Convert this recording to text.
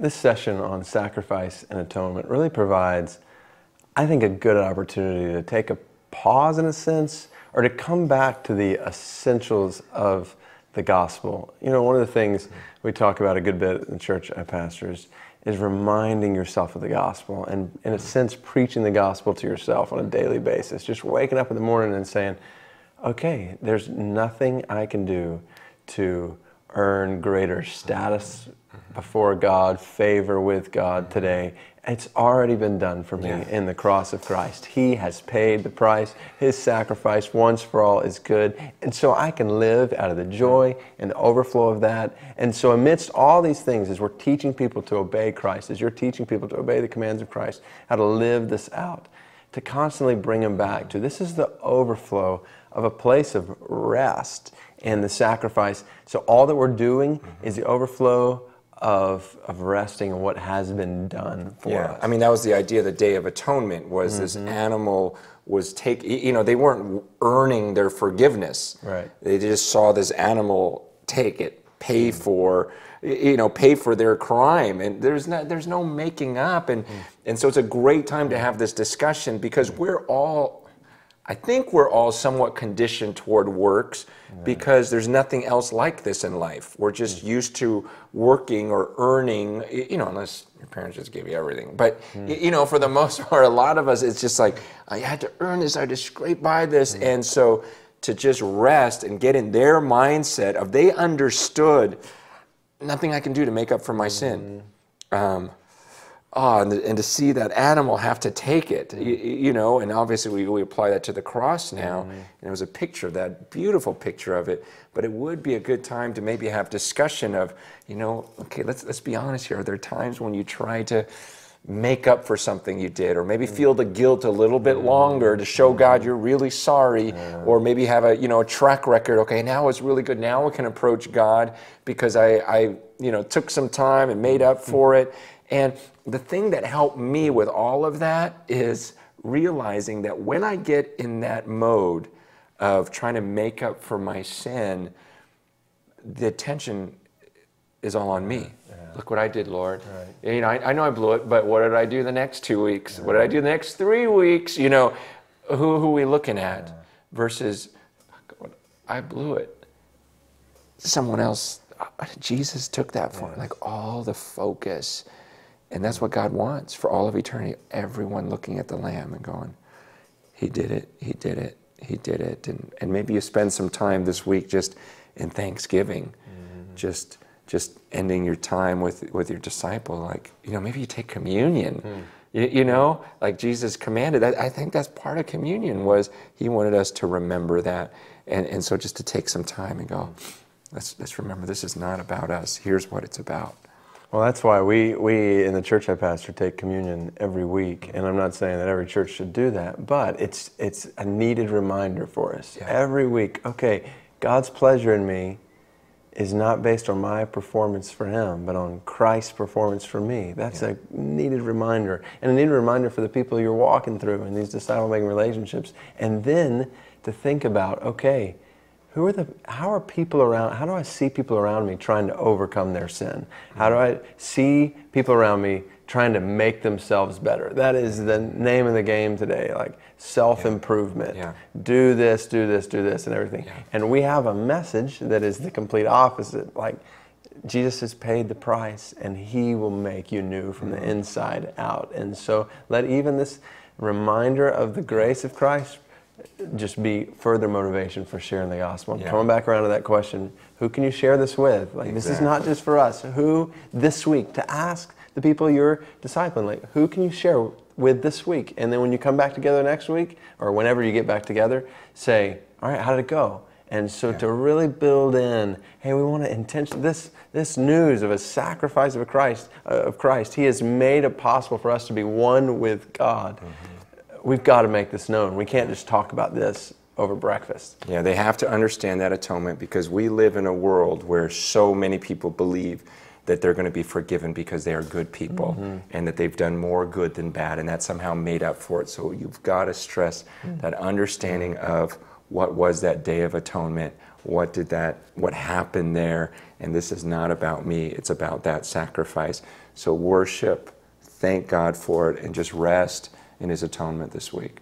this session on sacrifice and atonement really provides, I think, a good opportunity to take a pause in a sense or to come back to the essentials of the gospel. You know, one of the things we talk about a good bit in church at pastors is reminding yourself of the gospel and, in a mm-hmm. sense, preaching the gospel to yourself on a daily basis. Just waking up in the morning and saying, okay, there's nothing I can do to earn greater status before God, favor with God today. It's already been done for me yeah. in the cross of Christ. He has paid the price. His sacrifice once for all is good. And so I can live out of the joy and the overflow of that. And so, amidst all these things, as we're teaching people to obey Christ, as you're teaching people to obey the commands of Christ, how to live this out, to constantly bring them back to this is the overflow of a place of rest and the sacrifice. So, all that we're doing mm-hmm. is the overflow of, of resting and what has been done for yeah. us. I mean, that was the idea of the Day of Atonement was mm-hmm. this animal was take you know they weren't earning their forgiveness right they just saw this animal take it pay mm-hmm. for you know pay for their crime and there's no there's no making up and mm-hmm. and so it's a great time to have this discussion because we're all I think we're all somewhat conditioned toward works because there's nothing else like this in life. We're just mm. used to working or earning, you know, unless your parents just give you everything. But, mm. you know, for the most part, a lot of us, it's just like, I had to earn this, I had to scrape by this. Mm. And so to just rest and get in their mindset of they understood nothing I can do to make up for my sin. Mm-hmm. Um, oh, and, and, to see that animal have to take it, you, you know, and obviously we, we apply that to the cross now. Mm-hmm. And it was a picture of that, beautiful picture of it. But it would be a good time to maybe have discussion of, you know, okay, let's let's be honest here. Are there times when you try to make up for something you did, or maybe mm. feel the guilt a little bit mm-hmm. longer to show God mm-hmm. you're really sorry, or maybe have a you know a track record. Okay, now it's really good. Now we can approach God because I I you know took some time and made up mm-hmm. for it. And the thing that helped me with all of that is realizing that when I get in that mode of trying to make up for my sin, the attention is all on me. Yeah. Look what I did, Lord. Right. You know, I, I, know I blew it, but what did I do the next two weeks? Yeah. What did I do the next three weeks? You know, who, who are we looking at? Yeah. Versus, I blew it. Someone else, uh, Jesus took that for me. Like all the focus and that's what God wants for all of eternity. Everyone looking at the Lamb and going, He did it, He did it, He did it. And, and maybe you spend some time this week just in thanksgiving, mm-hmm. just just ending your time with, with your disciple. Like, you know, maybe you take communion. Mm. You, you, know, like Jesus commanded. I, I think that's part of communion was He wanted us to remember that. And, and so just to take some time and go, let's, let's remember this is not about us. Here's what it's about. Well, that's why we, we in the church I pastor take communion every week. And I'm not saying that every church should do that, but it's, it's a needed reminder for us yeah. every week. Okay, God's pleasure in me is not based on my performance for Him, but on Christ's performance for me. That's yeah. a needed reminder. And a needed reminder for the people you're walking through in these disciple making relationships. And then to think about, okay, who are the how are people around how do i see people around me trying to overcome their sin how do i see people around me trying to make themselves better that is the name of the game today like self-improvement yeah. Yeah. do this do this do this and everything yeah. and we have a message that is the complete opposite like jesus has paid the price and he will make you new from mm-hmm. the inside out and so let even this reminder of the grace of christ just be further motivation for sharing the gospel. Yeah. Coming back around to that question, who can you share this with? Like exactly. this is not just for us. Who this week to ask the people you're discipling, like who can you share with this week? And then when you come back together next week, or whenever you get back together, say, all right, how did it go? And so yeah. to really build in, hey, we want to intention this this news of a sacrifice of a Christ uh, of Christ. He has made it possible for us to be one with God. Mm-hmm we've got to make this known. We can't just talk about this over breakfast. Yeah, they have to understand that atonement because we live in a world where so many people believe that they're going to be forgiven because they are good people mm-hmm. and that they've done more good than bad and that somehow made up for it. So you've got to stress mm-hmm. that understanding of what was that day of atonement, what did that, what happened there? And this is not about me, it's about that sacrifice. So worship, thank God for it, and just rest in His atonement this week.